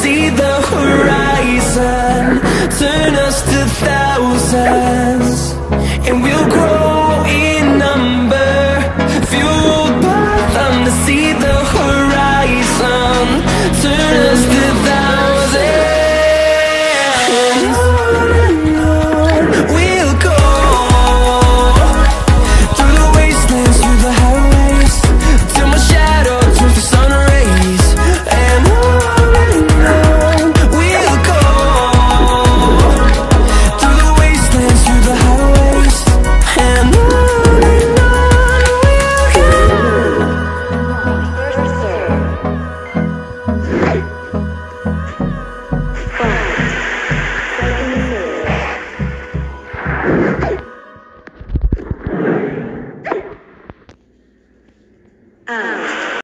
see the horizon.